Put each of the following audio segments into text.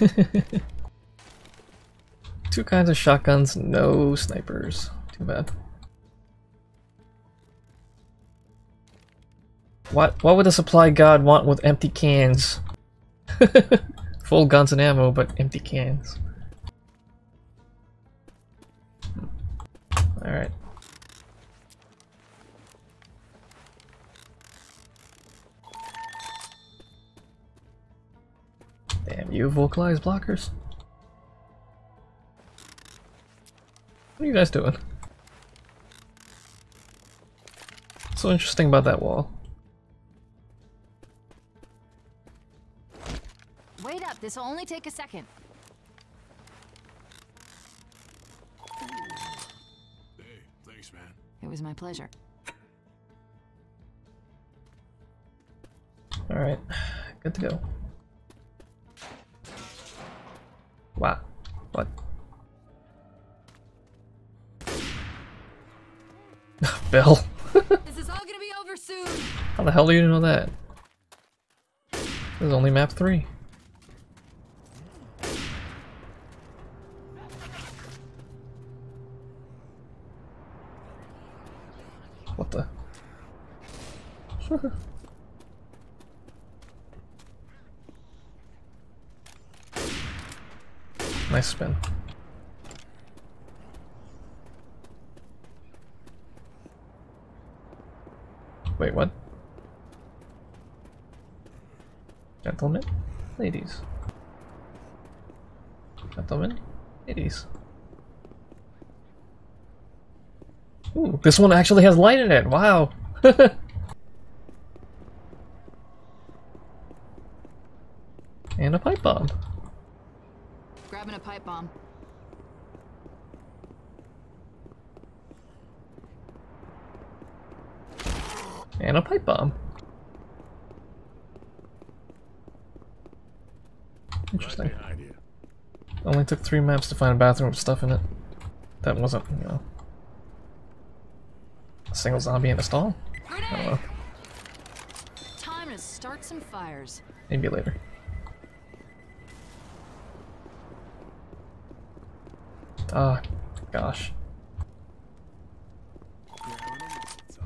Two kinds of shotguns, no snipers. Too bad. What what would a supply god want with empty cans? Full guns and ammo, but empty cans. Alright. Damn you, vocalized blockers. What are you guys doing? What's so interesting about that wall? Wait up, this will only take a second. Hey, thanks, man. It was my pleasure. Alright, good to go. Wow. What? Bill. this is all gonna be over soon. How the hell do you know that? This is only map 3. What the? nice spin. Wait, what? Gentlemen, ladies. Gentlemen, ladies. Ooh, this one actually has light in it. Wow. and a pipe bomb. Grabbing a pipe bomb. And a pipe bomb. Interesting. Right behind you. Only took three maps to find a bathroom with stuff in it. That wasn't, you know, a single zombie in a stall. I don't know. Time to start some fires. Maybe later. Ah, gosh.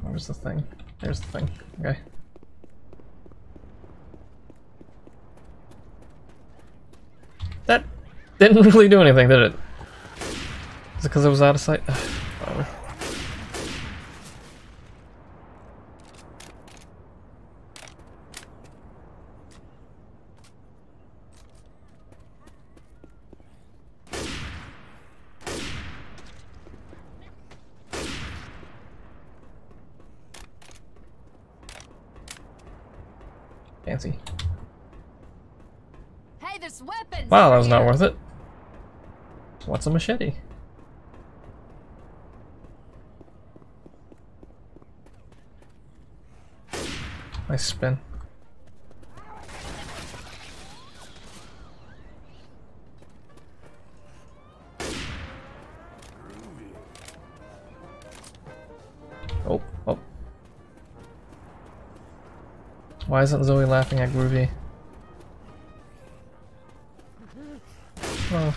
Where's the thing? There's the thing. Okay. That didn't really do anything, did it? Is it because it was out of sight? Whatever. Fancy. Hey, there's weapons. Wow, that was not worth it. What's a machete? Nice spin. Why isn't Zoey laughing at Groovy? Oh.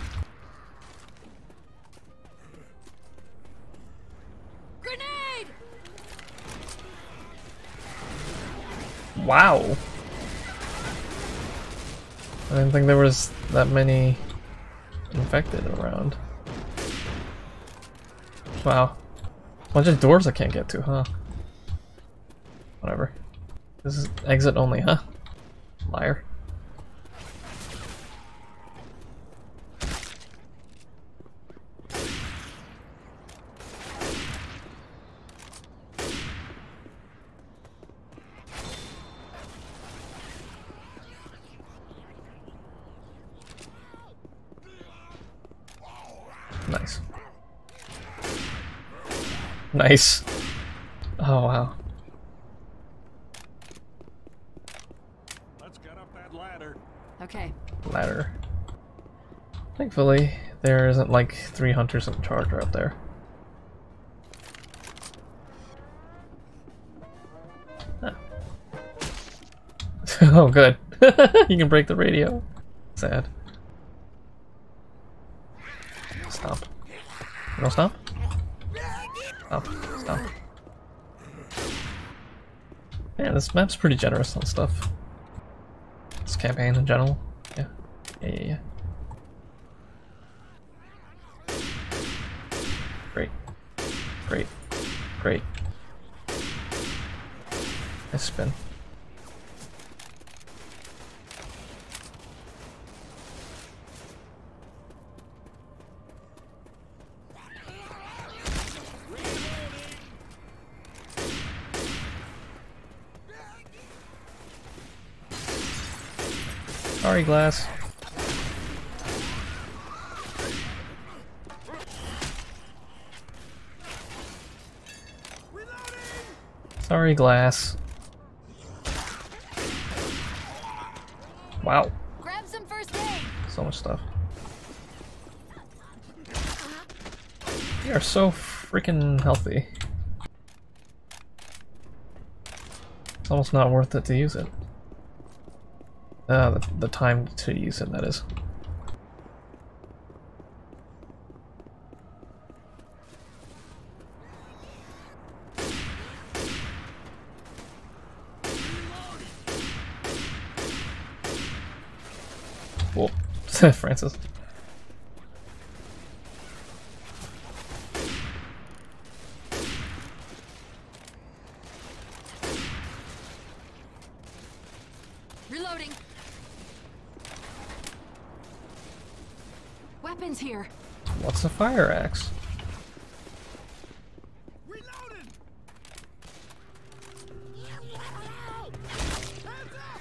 Grenade! Wow. I didn't think there was that many infected around. Wow. Bunch of doors I can't get to, huh? Whatever. This is exit only, huh? Liar. Nice. Nice. Oh wow. Let's get up that ladder. Okay. Ladder. Thankfully, there isn't like three hunters in charge up there. Huh. oh, good. you can break the radio. Sad. Stop. No stop? Stop. Stop. Man, this map's pretty generous on stuff. This campaign in general. Yeah. Yeah, yeah, yeah. Great. Great. Great. Nice spin. Sorry, Glass. Sorry, Glass. Wow, Grab some first aid. so much stuff. We are so freaking healthy. It's almost not worth it to use it. Uh, the, the time to use it, that is. Whoop. Francis. Reloading. Weapons here. What's a fire axe? Reloading! Hands up!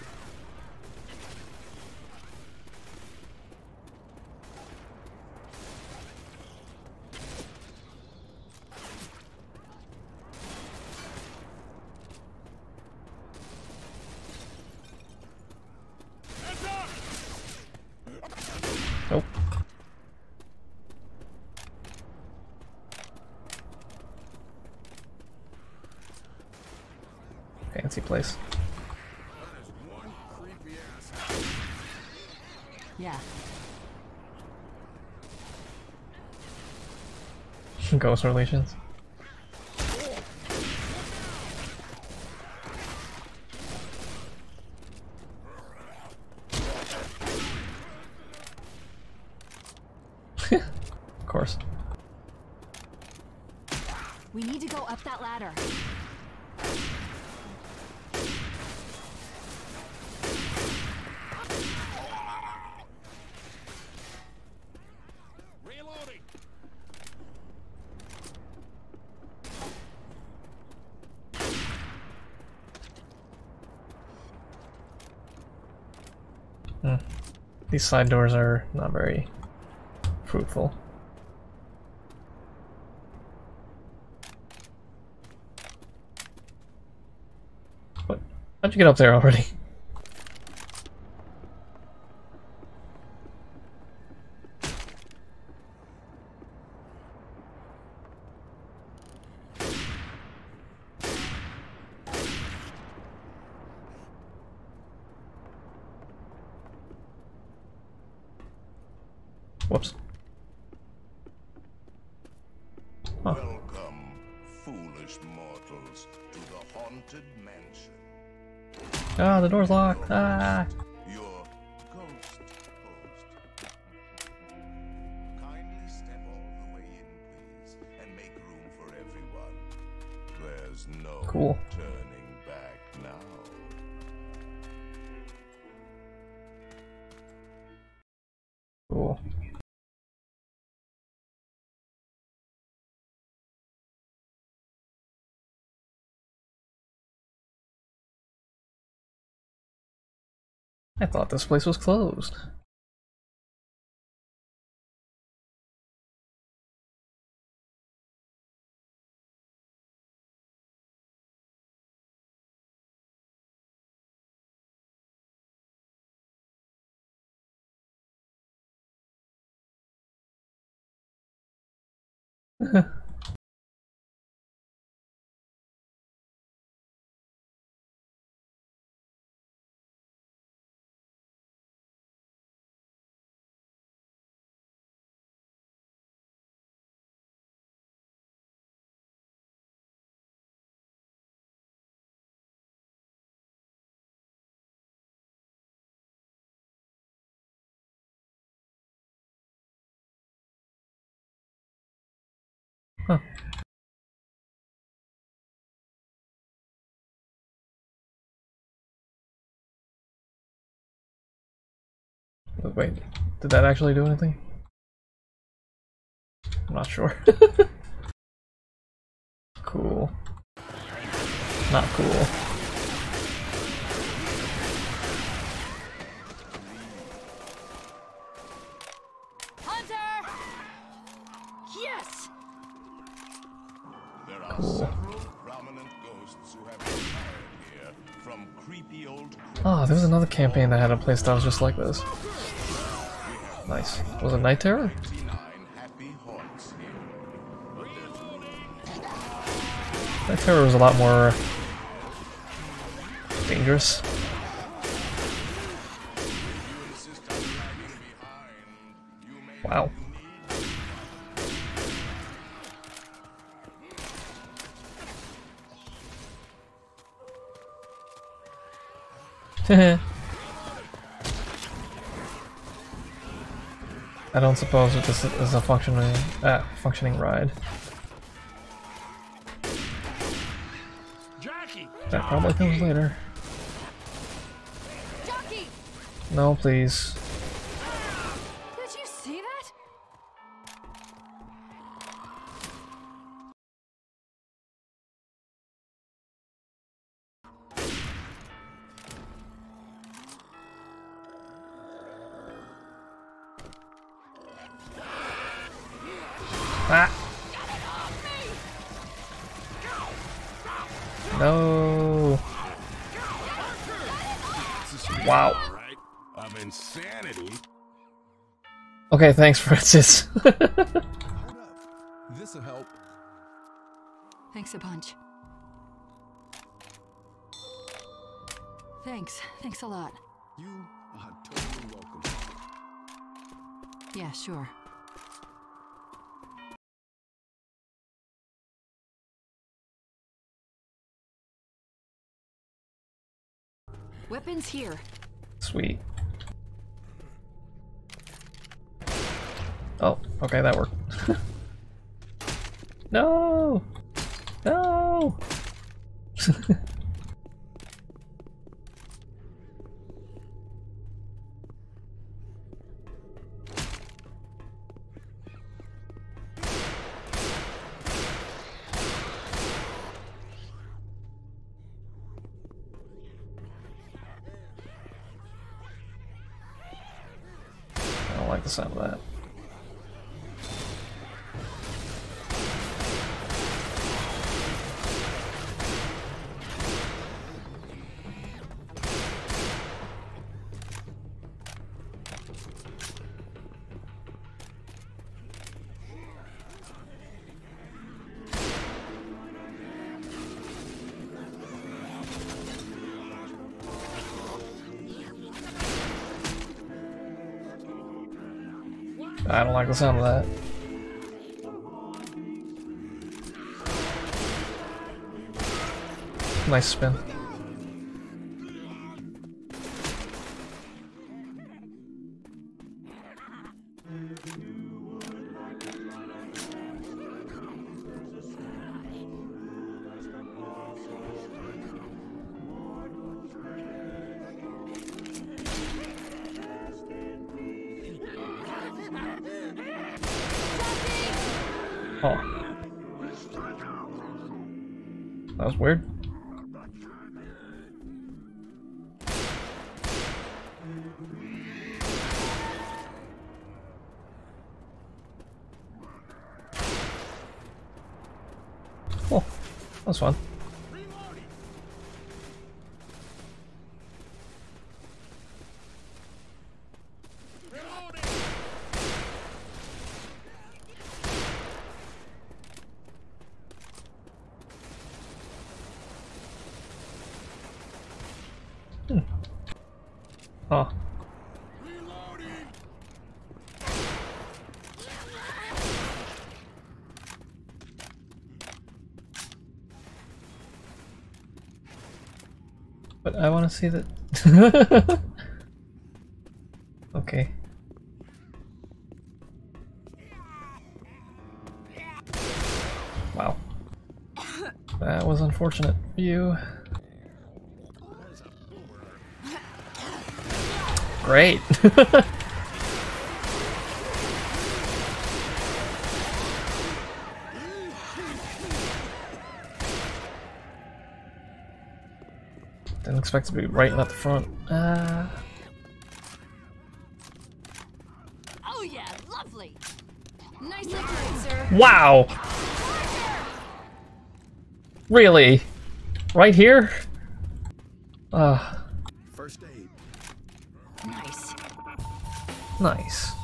Nope. Fancy place. That is one creepy ass. Yeah. Ghost relations. of course. We need to go up that ladder. Hmm. These side doors are not very fruitful. What? How'd you get up there already? Whoops. Huh. Welcome, foolish mortals, to the haunted mansion. Ah, the door's locked. Ah. Your ghost host. I thought this place was closed. Huh. Wait, did that actually do anything? I'm not sure. cool. Not cool. Old Ah, there was another campaign that had a playstyle just like this. Nice. Was it Night Terror? 29 happy haunts here. Night Terror was a lot more dangerous. Wow. I don't suppose that this is a functioning uh, functioning ride. Jackie! That probably comes later. Jockey! No, please. Okay, thanks, Francis. This'll help. Thanks a bunch. Thanks. Thanks a lot. You are totally welcome. Yeah, sure. Weapons here. Sweet. Oh, okay, that worked. no! No! I don't like the sound of that. I don't like the sound of that. Nice spin. That was weird. Oh, that was fun. Oh. But I want to see that. okay. Wow. That was unfortunate. for You. Great. Didn't expect to be right at the front. Uh, Oh yeah, lovely. Nicely played, sir. wow! Really? Right here? Uh, nice.